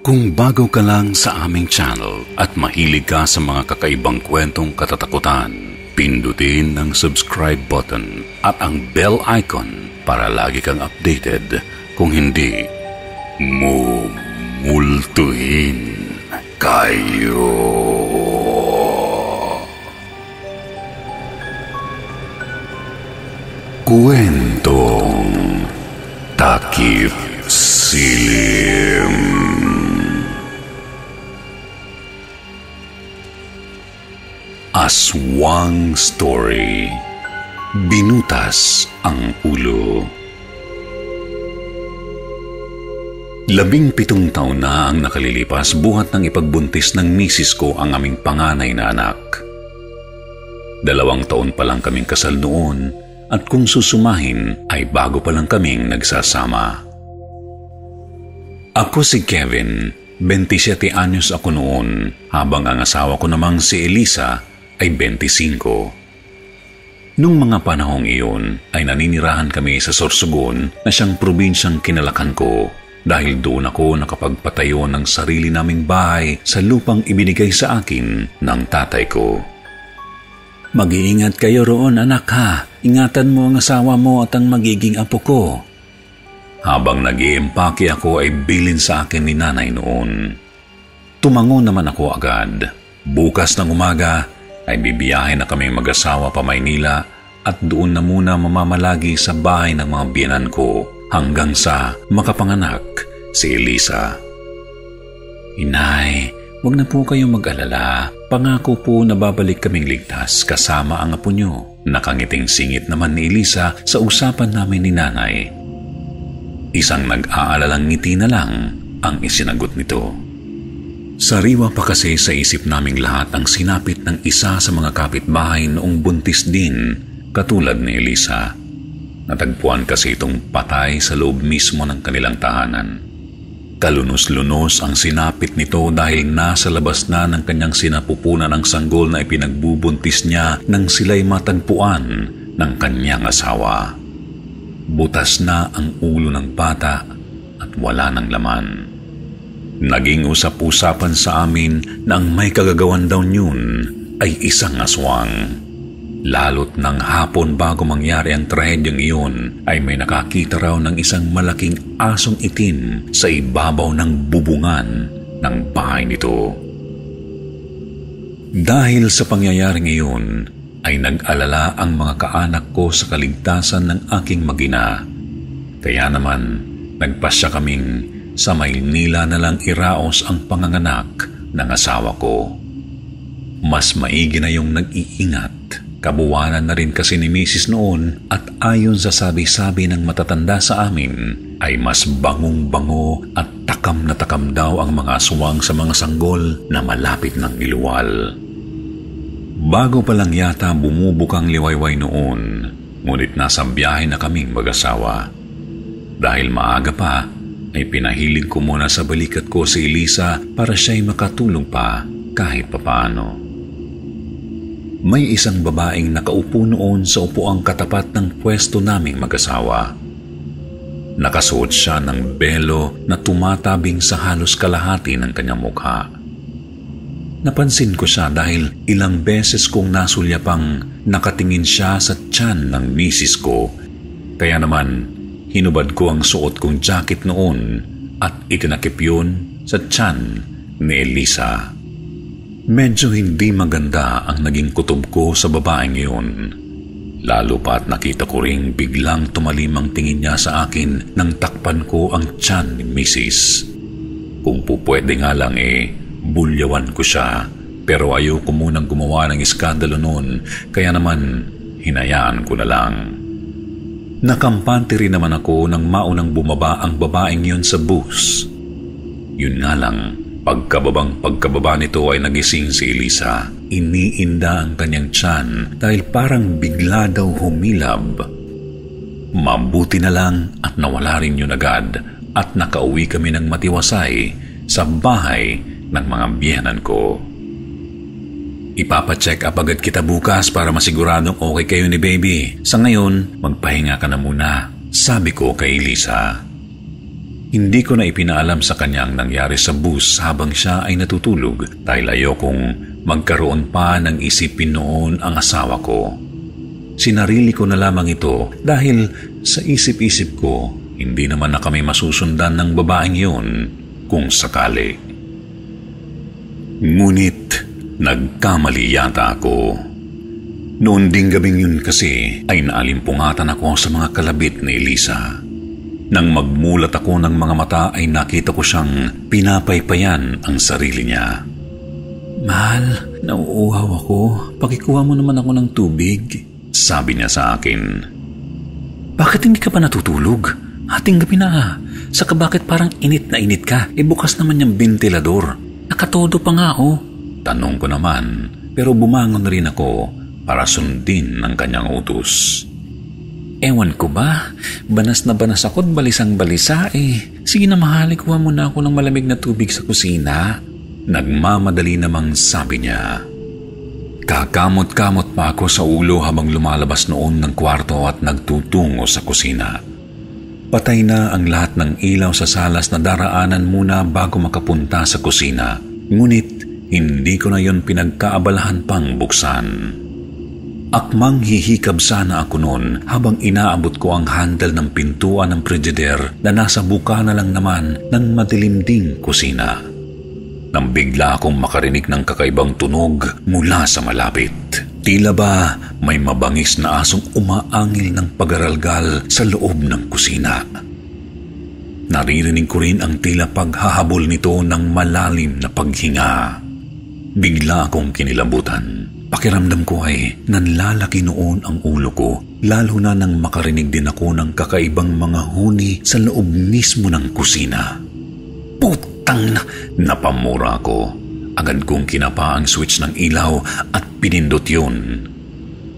Kung bago ka lang sa aming channel at mahilig ka sa mga kakaibang kwentong katatakutan, pindutin ang subscribe button at ang bell icon para lagi kang updated kung hindi mumultuhin kayo. Kwentong Takip Silim Aswang Story Binutas ang Ulo Labing pitong taon na ang nakalilipas buhat ng ipagbuntis ng misis ko ang aming panganay na anak. Dalawang taon pa lang kaming kasal noon at kung susumahin ay bago pa lang kaming nagsasama. Ako si Kevin, 27 anyos ako noon habang ang asawa ko namang si Elisa ay 25. Nung mga panahong iyon ay naninirahan kami sa Sorsogon na siyang probinsyang kinalakan ko dahil doon ako nakapagpatayo ng sarili naming bahay sa lupang ibinigay sa akin ng tatay ko. Mag-iingat kayo roon anak ha. Ingatan mo ang asawa mo at ang magiging apo ko. Habang nag ako ay bilin sa akin ni nanay noon. Tumango naman ako agad. Bukas ng umaga ay bibiyahe na kaming mag-asawa pa Maynila at doon na muna mamamalagi sa bahay ng mga biyanan ko hanggang sa makapanganak si Elisa. Inay, wag na po kayong mag-alala. Pangako po na babalik kaming ligtas kasama ang apo nyo. Nakangiting singit naman ni Elisa sa usapan namin ni nanay. Isang nag-aalalang ngiti na lang ang isinagot nito. Sariwa pa kasi sa isip naming lahat ang sinapit ng isa sa mga kapitbahay noong buntis din katulad ni Elisa. Natagpuan kasi itong patay sa loob mismo ng kanilang tahanan. Kalunos-lunos ang sinapit nito dahil nasa labas na ng kanyang sinapupunan ang sanggol na ipinagbubuntis niya nang sila'y matagpuan ng kanyang asawa. Butas na ang ulo ng bata at wala ng laman. Naging usap-usapan sa amin na ang may kagagawan daw niyon ay isang aswang. Lalo't ng hapon bago mangyari ang trahedyang iyon ay may nakakita raw ng isang malaking asong itim sa ibabaw ng bubungan ng bahay nito. Dahil sa pangyayaring iyon ay nag-alala ang mga kaanak ko sa kaligtasan ng aking magina. Kaya naman nagpasya kaming sa Maynila na lang iraos ang panganganak ng asawa ko. Mas maigi na yung nag-iingat Kabuwanan na rin kasi ni Mrs. noon at ayon sa sabi-sabi ng matatanda sa amin ay mas bangong-bango at takam na takam daw ang mga aswang sa mga sanggol na malapit ng iluwal. Bago pa lang yata bumubukang liwayway noon, ngunit nasa biyahe na kaming mag-asawa. Dahil maaga pa, ay pinahilig ko muna sa balikat ko si Elisa para siya'y makatulong pa kahit papaano may isang babaeng nakaupo noon sa upuang katapat ng pwesto naming mag-asawa. Nakasuot siya ng belo na tumatabing sa halos kalahati ng kanyang mukha. Napansin ko siya dahil ilang beses kong nasulyapang nakatingin siya sa tiyan ng misis ko. Kaya naman, hinubad ko ang suot kong jacket noon at itinakip yun sa tiyan ni Elisa. Medyo hindi maganda ang naging kutob ko sa babaeng iyon. Lalo pa at nakita ko ring biglang tumalim ang tingin niya sa akin nang takpan ko ang tiyan ni Mrs. Kung pupwede nga lang eh, bulyawan ko siya. Pero ayoko munang gumawa ng iskandalo noon, kaya naman hinayaan ko na lang. Nakampante rin naman ako nang maunang bumaba ang babaeng yun sa bus. Yun nga lang, Pagkababang pagkababa nito ay nagising si Elisa. Iniinda ang kanyang tiyan dahil parang bigla daw humilab. Mabuti na lang at nawala rin yun agad at nakauwi kami ng matiwasay sa bahay ng mga biyanan ko. Ipapacheck up agad kita bukas para masiguradong okay kayo ni baby. Sa ngayon, magpahinga ka na muna, sabi ko kay Elisa. Hindi ko na ipinaalam sa kanya ang nangyari sa bus habang siya ay natutulog dahil ayokong magkaroon pa ng isipin noon ang asawa ko. Sinarili ko na lamang ito dahil sa isip-isip ko, hindi naman na kami masusundan ng babaeng yun kung sakali. Ngunit nagkamali yata ako. Noon ding gabing yun kasi ay naalimpungatan ako sa mga kalabit ni Elisa. Nang magmulat ako ng mga mata ay nakita ko siyang pinapaypayan ang sarili niya. Mahal, nauuhaw ako. Pakikuha mo naman ako ng tubig. Sabi niya sa akin. Bakit hindi ka pa natutulog? Ating gabi na. Saka bakit parang init na init ka? E bukas naman yung ventilador. Nakatodo pa nga oh. Tanong ko naman, pero bumangon rin ako para sundin ng kanyang utos. Ewan ko ba? Banas na banas ako at balisang balisa eh. Sige na mahali, kuha muna ako ng malamig na tubig sa kusina. Nagmamadali namang sabi niya. Kakamot-kamot pa ako sa ulo habang lumalabas noon ng kwarto at nagtutungo sa kusina. Patay na ang lahat ng ilaw sa salas na daraanan muna bago makapunta sa kusina. Ngunit hindi ko na yon pinagkaabalahan pang buksan. Akmang hihikab sana ako noon habang inaabot ko ang handle ng pintuan ng frigider na nasa buka na lang naman ng madilim ding kusina. Nang bigla akong makarinig ng kakaibang tunog mula sa malapit. Tila ba may mabangis na asong umaangil ng pagaralgal sa loob ng kusina. Naririnig ko rin ang tila paghahabol nito ng malalim na paghinga. Bigla akong kinilabutan. Pakiramdam ko ay nanlalaki noon ang ulo ko, lalo na nang makarinig din ako ng kakaibang mga huni sa loob mismo ng kusina. Putang na! Napamura ko. Agad kong kinapa ang switch ng ilaw at pinindot yun.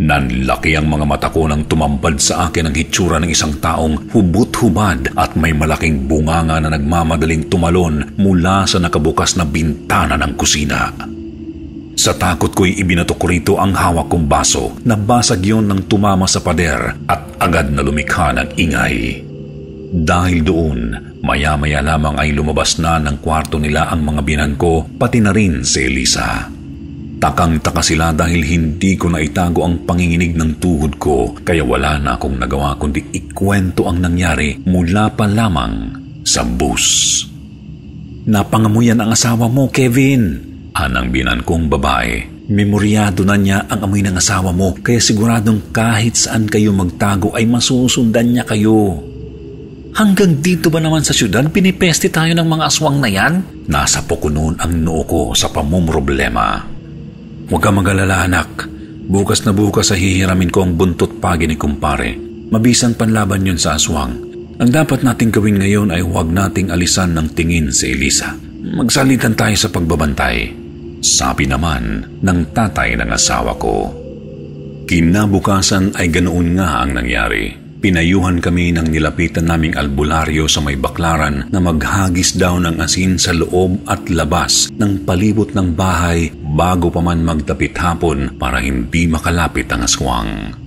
Nanlaki ang mga mata ko nang tumampad sa akin ang hitsura ng isang taong hubot-hubad at may malaking bunganga na nagmamadaling tumalon mula sa nakabukas na bintana ng kusina. Sa takot ko'y ibinato ko rito ang hawak kong baso. Nabasag yon ng tumama sa pader at agad na lumikha ng ingay. Dahil doon, maya-maya lamang ay lumabas na ng kwarto nila ang mga binan ko, pati na rin si Elisa. Takang-taka sila dahil hindi ko na itago ang panginginig ng tuhod ko, kaya wala na akong nagawa kundi ikwento ang nangyari mula pa lamang sa bus. Napangamuyan ang asawa mo, Kevin! Anang binan kong babae. Memoryado na niya ang amoy ng asawa mo kaya siguradong kahit saan kayo magtago ay masusundan niya kayo. Hanggang dito ba naman sa syudad pinipeste tayo ng mga aswang na yan? Nasa ko noon ang noo ko sa pamumroblema. Huwag ka magalala anak. Bukas na bukas sa hihiramin ko ang buntot pagi ni kumpare. Mabisang panlaban yun sa aswang. Ang dapat nating gawin ngayon ay huwag nating alisan ng tingin si Elisa. Magsalitan tayo sa pagbabantay. Sabi naman ng tatay ng asawa ko. Kinabukasan ay ganoon nga ang nangyari. Pinayuhan kami ng nilapitan naming albularyo sa may baklaran na maghagis daw ng asin sa loob at labas ng palibot ng bahay bago pa man magtapit hapon para hindi makalapit ang aswang.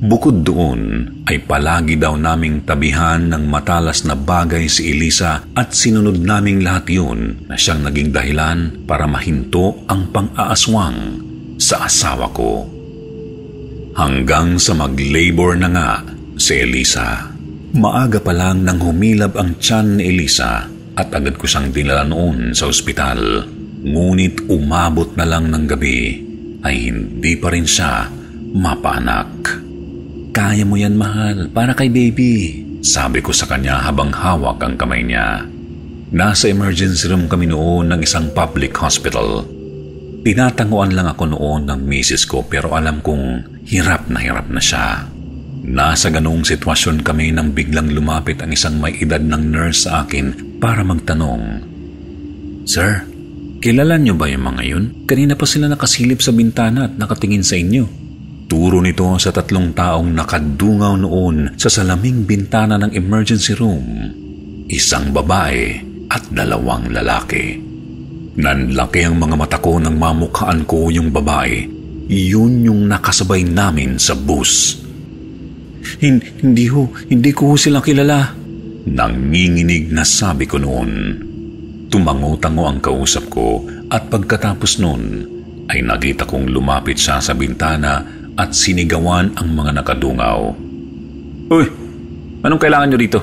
Bukod doon ay palagi daw naming tabihan ng matalas na bagay si Elisa at sinunod naming lahat yun na siyang naging dahilan para mahinto ang pang-aaswang sa asawa ko. Hanggang sa mag-labor na nga si Elisa. Maaga pa lang nang humilab ang tiyan ni Elisa at agad ko siyang dinala noon sa ospital. Ngunit umabot na lang ng gabi ay hindi pa rin siya mapanak. Kaya mo yan, mahal. Para kay baby. Sabi ko sa kanya habang hawak ang kamay niya. Nasa emergency room kami noon ng isang public hospital. Tinatanguan lang ako noon ng misis ko pero alam kong hirap na hirap na siya. Nasa ganong sitwasyon kami nang biglang lumapit ang isang may edad ng nurse sa akin para magtanong. Sir, kilala niyo ba yung mga yun? Kanina pa sila nakasilip sa bintana at nakatingin sa inyo. Turo nito sa tatlong taong nakadungaw noon sa salaming bintana ng emergency room. Isang babae at dalawang lalaki. Nanlaki ang mga mata ko nang mamukhaan ko yung babae. Yun yung nakasabay namin sa bus. Hindi ho, hindi ko ho silang kilala. Nanginginig na sabi ko noon. Tumango-tango ang kausap ko at pagkatapos noon ay nakita kong lumapit siya sa bintana at sinigawan ang mga nakadungaw. Uy, anong kailangan nyo dito?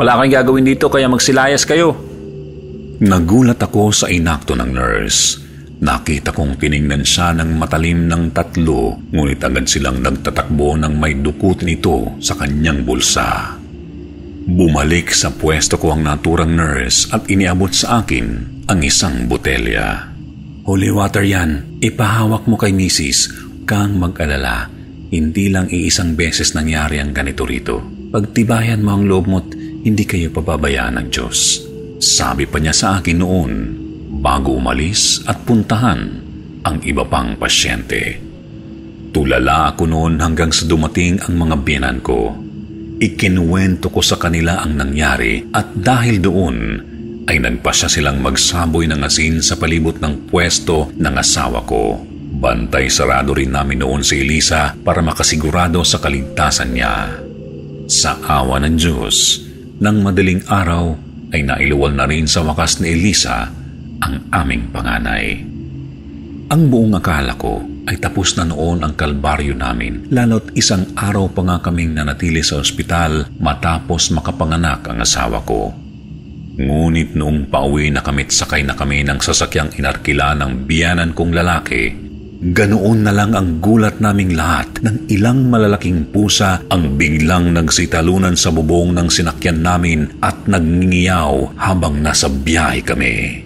Wala kang gagawin dito kaya magsilayas kayo. Nagulat ako sa inakto ng nurse. Nakita kong tiningnan siya ng matalim ng tatlo, ngunit agad silang nagtatakbo ng may dukot nito sa kanyang bulsa. Bumalik sa pwesto ko ang naturang nurse at iniabot sa akin ang isang botelya. Holy water yan. Ipahawak mo kay misis. Kang mag-alala. Hindi lang iisang beses nangyari ang ganito rito. Pagtibayan mo ang loob mo't hindi kayo pababayaan ng Diyos. Sabi pa niya sa akin noon bago umalis at puntahan ang iba pang pasyente. Tulala ako noon hanggang sa dumating ang mga biyanan ko. Ikinuwento ko sa kanila ang nangyari at dahil doon ay nagpasya silang magsaboy ng asin sa palibot ng pwesto ng asawa ko. Bantay sarado rin namin noon si Elisa para makasigurado sa kaligtasan niya. Sa awa ng Diyos, ng madaling araw ay nailuwal na rin sa wakas ni Elisa ang aming panganay. Ang buong akala ko ay tapos na noon ang kalbaryo namin, lalo't isang araw pa nga kaming nanatili sa ospital matapos makapanganak ang asawa ko. Ngunit noong pauwi na kami't sakay na kami ng sasakyang inarkila ng biyanan kong lalaki, ganoon na lang ang gulat naming lahat ng ilang malalaking pusa ang biglang nagsitalunan sa bubong ng sinakyan namin at nagngingiyaw habang nasa biyahe kami.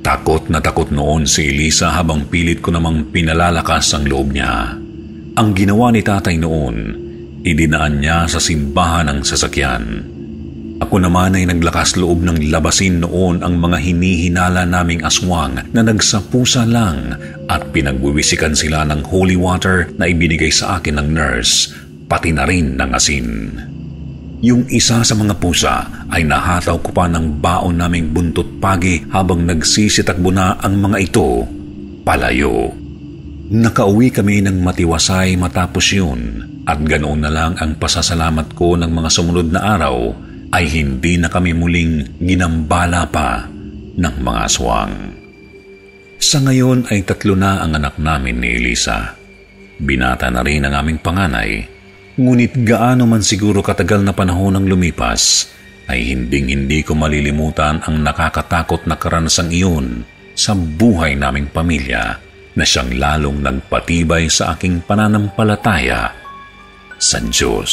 Takot na takot noon si Elisa habang pilit ko namang pinalalakas ang loob niya. Ang ginawa ni tatay noon, idinaan niya sa simbahan ng sasakyan. Ako naman ay naglakas loob ng labasin noon ang mga hinihinala naming aswang na nagsapusa lang at pinagwiwisikan sila ng holy water na ibinigay sa akin ng nurse, pati na rin ng asin. Yung isa sa mga pusa ay nahataw ko pa ng baon naming buntot pagi habang nagsisitakbo na ang mga ito palayo. Nakauwi kami ng matiwasay matapos yun at ganoon na lang ang pasasalamat ko ng mga sumunod na araw ay hindi na kami muling ginambala pa ng mga aswang. Sa ngayon ay tatlo na ang anak namin ni Elisa. Binata na rin ang aming panganay Ngunit gaano man siguro katagal na panahon ang lumipas, ay hinding-hindi ko malilimutan ang nakakatakot na karanasang iyon sa buhay naming pamilya na siyang lalong nagpatibay sa aking pananampalataya sa Diyos.